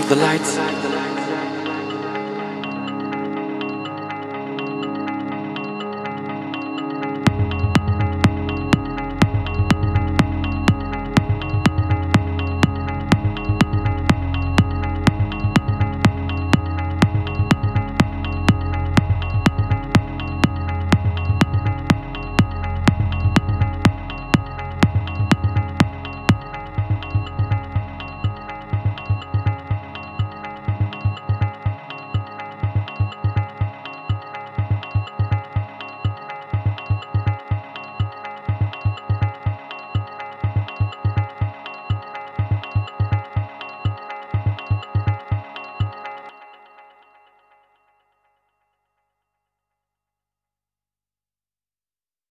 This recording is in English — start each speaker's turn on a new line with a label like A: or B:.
A: like the lights.